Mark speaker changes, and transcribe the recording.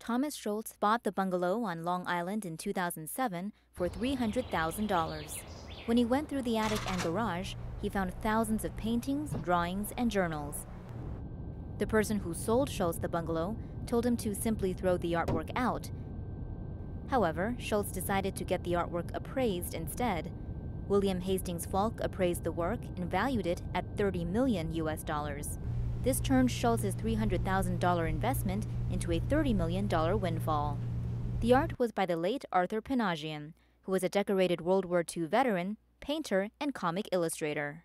Speaker 1: Thomas Schultz bought the bungalow on Long Island in 2007 for $300,000. When he went through the attic and garage, he found thousands of paintings, drawings, and journals. The person who sold Schultz the bungalow told him to simply throw the artwork out. However, Schultz decided to get the artwork appraised instead. William Hastings Falk appraised the work and valued it at 30 million US dollars. This turned Schultz's $300,000 investment into a $30 million windfall. The art was by the late Arthur Pinajian, who was a decorated World War II veteran, painter, and comic illustrator.